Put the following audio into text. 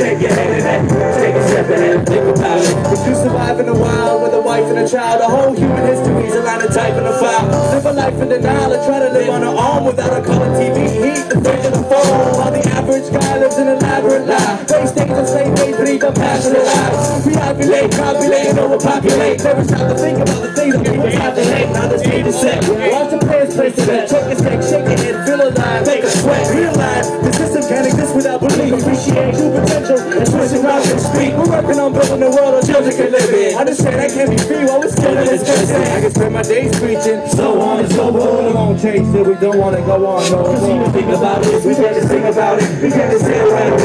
shake your head and take a step ahead, think about it. If you survive in the wild with a wife and a child, A whole human history history's a line of type in a file. Live a life in denial and try to live on her own without a color TV heat, the fridge and the phone. While the average guy lives an elaborate lie. They stage and slave days, but lead passionate lives. We ovulate, copulate, and overpopulate. Never stop to think about the things that people hate. Now this game is set. Watch the players place to bet. Take a stick, shake your head, feel alive, make a sweat. Realize without belief. Appreciate true potential and twist around and speak. We're working on building a world our children can live in. I just Understand that can't be free while we're still in this. I can spend my days preaching, so on and so forth. It won't change till we don't want to go on. No, you think about it, we can't just think about it, we can't just sit right away.